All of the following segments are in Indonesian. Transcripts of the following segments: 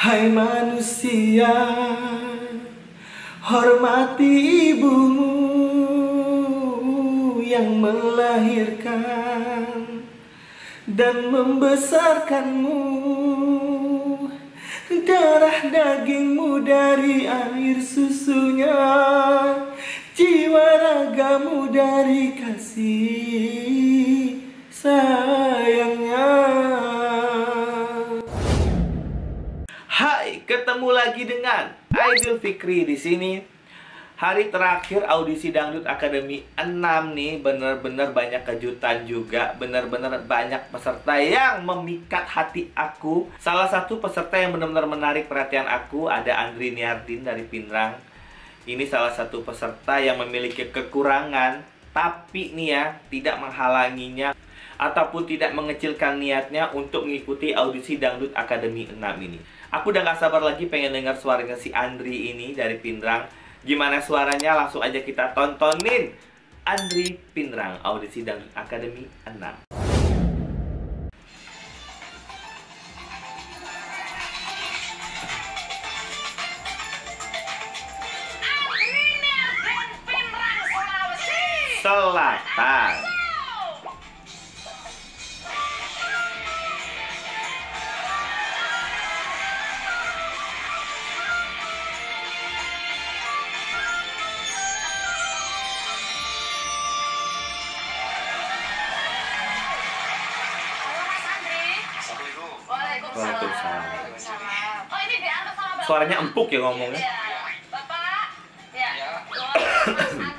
Hai manusia Hormati ibumu Yang melahirkan Dan membesarkanmu. Darah dagingmu dari air susunya Jiwa ragamu dari kasih sayangnya ketemu lagi dengan Aidil Fikri di sini. Hari terakhir audisi Dangdut Academy 6 nih bener-bener banyak kejutan juga Bener-bener banyak peserta yang memikat hati aku. Salah satu peserta yang benar-benar menarik perhatian aku Ada Andri Niardin dari Pinrang Ini salah satu peserta yang memiliki kekurangan Tapi nih ya, tidak menghalanginya Ataupun tidak mengecilkan niatnya untuk mengikuti audisi Dangdut Academy 6 ini Aku udah gak sabar lagi pengen dengar suaranya si Andri ini dari Pinrang Gimana suaranya? Langsung aja kita tontonin. Andri Pinrang Audisi Dangdut Academy 6 Selatan Suaranya empuk ya ngomongnya Iya. Bapak. Ya. Ya. Andri ya.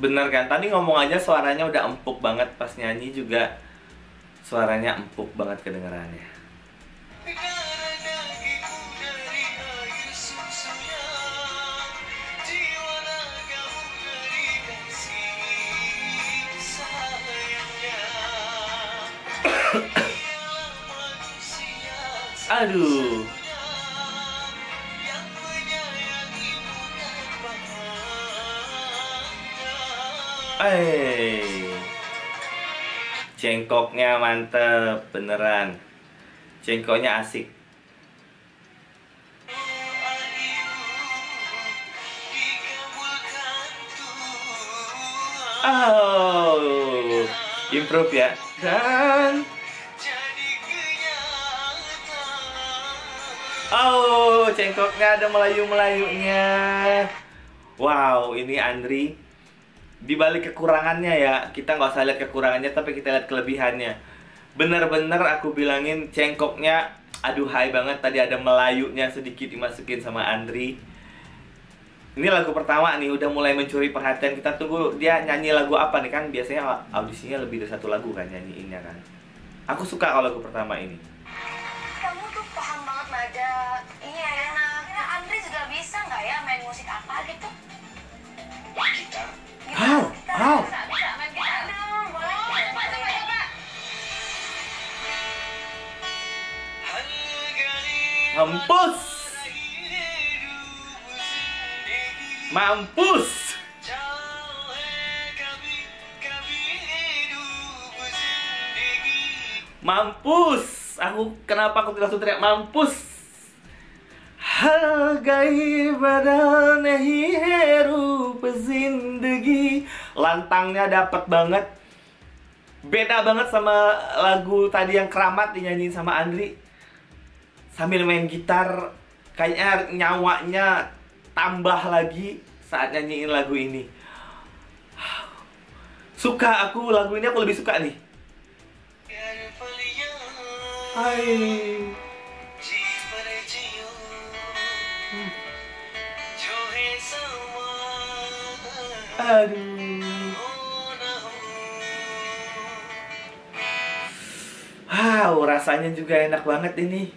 Bener kan? Tadi ngomong aja suaranya udah empuk banget Pas nyanyi juga suaranya empuk banget kedengarannya Darah Eh, Cengkoknya mantep Beneran Cengkoknya asik. Oh Improve ya Dan. Oh Cengkoknya ada Melayu-melayunya Wow Ini Andri Di balik kekurangannya ya Kita nggak usah lihat kekurangannya Tapi kita lihat kelebihannya Bener-bener aku bilangin Cengkoknya Aduhai banget Tadi ada Melayunya sedikit dimasukin sama Andri Ini lagu pertama nih Udah mulai mencuri perhatian Kita tunggu dia nyanyi lagu apa nih kan Biasanya audisinya lebih dari satu lagu kan Nyanyiinnya kan Aku suka kalau lagu pertama ini Kamu tuh paham banget nada. Iya enak. Ya, Andri juga bisa nggak ya main musik apa gitu? Gitar. Coba. Hargai Mampus. Mampus. Mampus Aku kenapa aku langsung teriak mampus Hargai badan hirup Lantangnya dapat banget. Beda banget sama lagu tadi yang keramat dinyanyiin sama Andri. Sambil main gitar Kayaknya nyawanya tambah lagi saat nyanyiin lagu ini. Suka aku, lagu ini aku lebih suka nih. Hai Aduh. Wow, rasanya juga enak banget ini.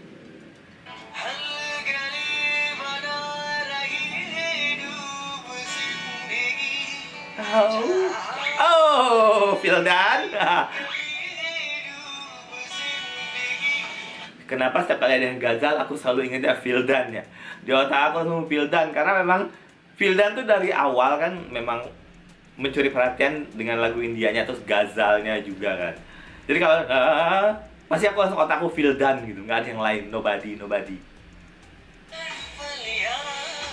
Oh, oh, Fildan. Kenapa setiap kali ada yang gagal aku selalu ingatnya Fildan ya? Di otak aku langsung Fildan karena memang Fildan tuh dari awal kan memang mencuri perhatian dengan lagu Indianya terus gazalnya juga kan jadi kalau eh, uh, pasti aku langsung otakku feel done gitu nggak ada yang lain nobody nobody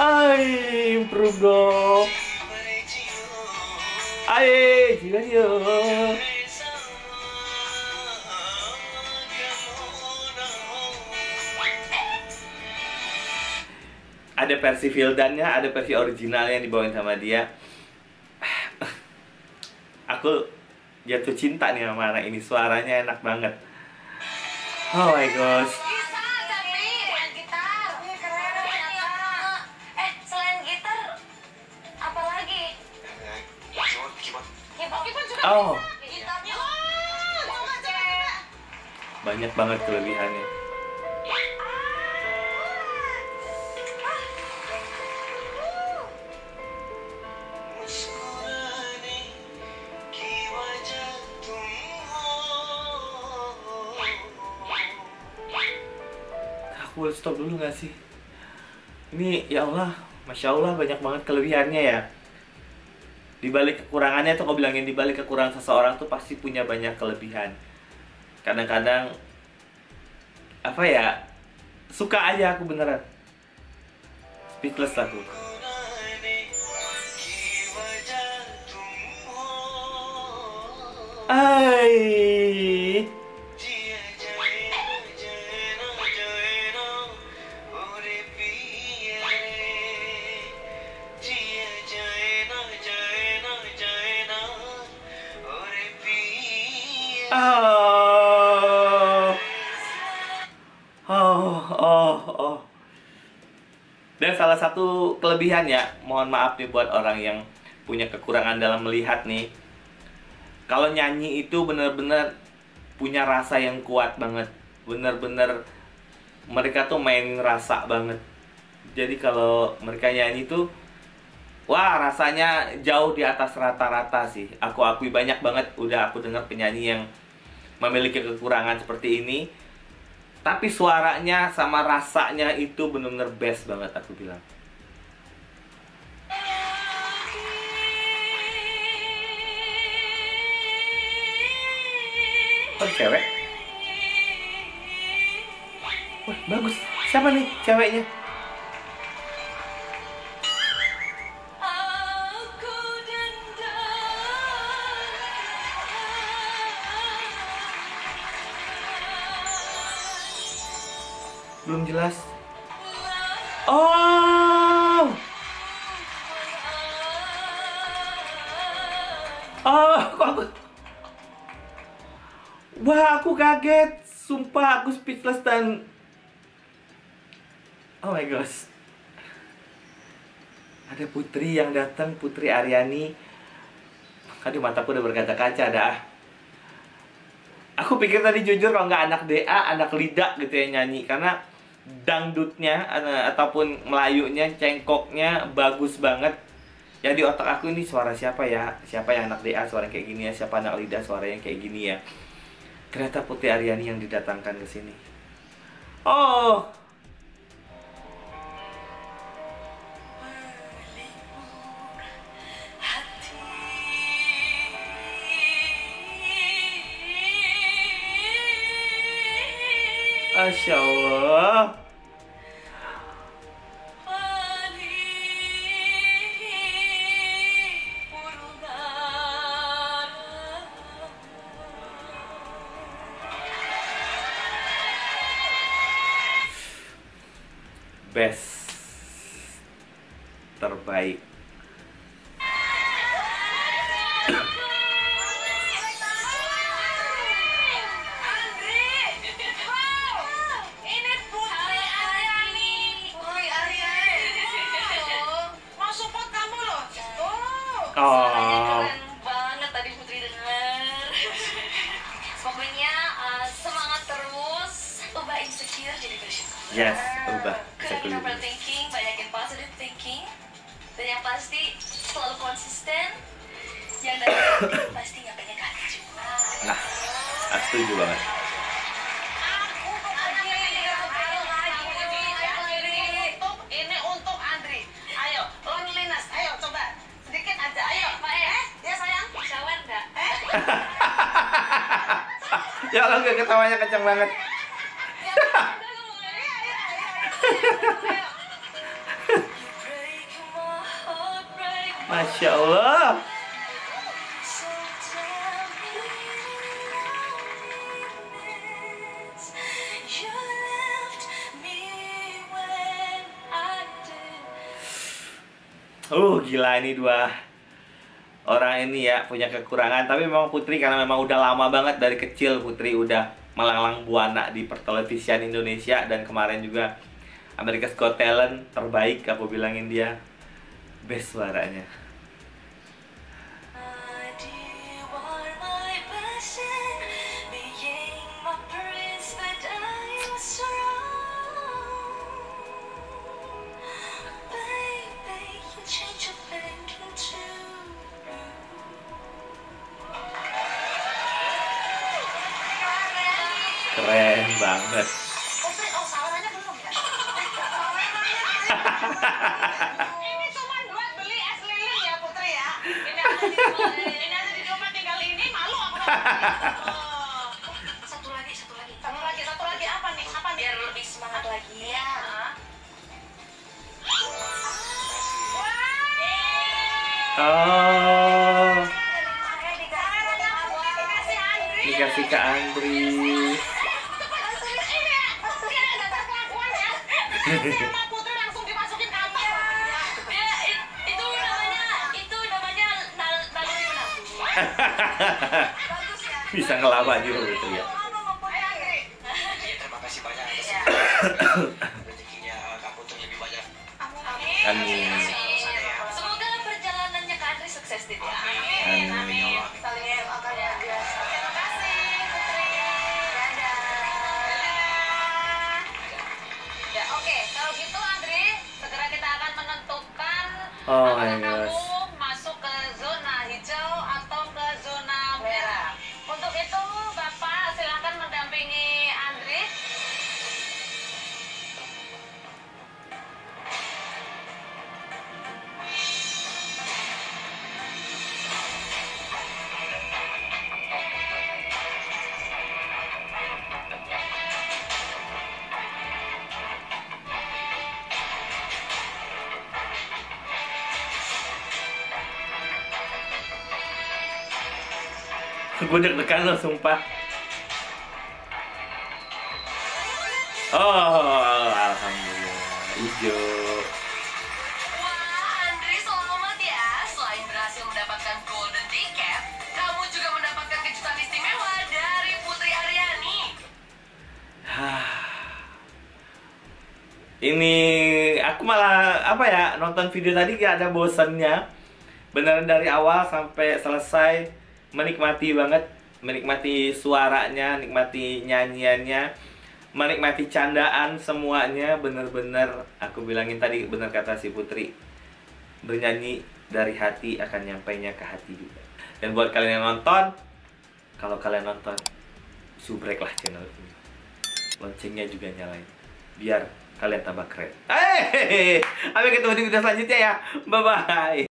Hai, improve dong. Hai, jiwa dia. Ada versi Vildannya, ada versi originalnya yang dibawain sama dia Aku jatuh cinta nih sama anak ini, suaranya enak banget. Oh my gosh. Bisa tapi main gitar. full stop dulu gak sih? Ini ya Allah masya Allah banyak banget kelebihannya ya. Dibalik kekurangannya tuh kau bilangin dibalik kekurangan seseorang tuh pasti punya banyak kelebihan. Kadang-kadang apa ya suka aja aku beneran. Speechless aku. Hai. Salah satu kelebihan ya, mohon maaf nih buat orang yang punya kekurangan dalam melihat nih. Kalau nyanyi itu bener-bener punya rasa yang kuat banget. Bener-bener mereka tuh main rasa banget. Jadi kalau mereka nyanyi tuh Wah rasanya jauh di atas rata-rata sih Aku akui banyak banget udah aku dengar penyanyi yang memiliki kekurangan seperti ini Tapi suaranya sama rasanya itu bener-bener best banget aku bilang Oh cewek? Wah bagus Siapa nih ceweknya? Oh, aku Wah, aku kaget. Sumpah, aku speechless dan Oh my gosh. Ada putri yang datang, Putri Aryani. Aduh, mataku udah berkaca-kaca dah. Aku pikir tadi jujur kalau nggak anak DA, anak Lida gitu ya nyanyi karena dangdutnya eh, ataupun melayunya, cengkoknya bagus banget. Ya di otak aku ini suara siapa ya? Siapa yang anak DA suara kayak gini ya? Siapa anak Lida suaranya kayak gini ya? Ternyata Putri Aryani yang didatangkan ke sini. Oh, Masya Allah. Best terbaik. Pak Eh, ya sayang. Shower nggak? Eh, Ya Allah, gak ketawanya kencang banget. Masya Allah. Uh, gila ini dua orang ini ya punya kekurangan. Tapi memang Putri karena memang udah lama banget dari kecil Putri udah melanglang buana di pertelevisian Indonesia dan kemarin juga America's Got Talent terbaik aku bilangin dia best suaranya. Keren banget. Putri, oh sawerannya belum ya? Ini cuma buat beli es lilin ya, Putri ya. Ini ada di ini ada di rumah tinggal ini, malu aku. Oh. Satu lagi, satu lagi. Satu lagi, satu lagi apa nih? Apa nih? Biar lebih semangat lagi. Iya. Oh, dikasih ke Andri. Sama Putri langsung dimasukin kamar. Ya, it- itu namanya, itu namanya nal- naluri menabung. Bagus ya. Bisa ngelawak juga gitu ya. Iya, terima kasih banyak atas Iya. rezekinya eh, Kak Putri lebih banyak. Amin. Gue deg-degan loh, sumpah. Oh, alhamdulillah. Hijau. Wah, Andri selamat ya. Selain berhasil mendapatkan golden ticket, kamu juga mendapatkan kejutan istimewa dari Putri Aryani. Ini aku malah apa ya nonton video tadi gak ada bosannya. Beneran dari awal sampai selesai menikmati banget, menikmati suaranya, nikmati nyanyiannya, menikmati candaan semuanya. Bener-bener aku bilangin tadi bener kata si Putri bernyanyi dari hati akan nyampainya ke hati juga. Dan buat kalian yang nonton, kalau kalian nonton, subreklah channel ini. Loncengnya juga nyalain. Biar kalian tambah keren. Hehehe. Sampai ketemu di video selanjutnya ya. Bye-bye.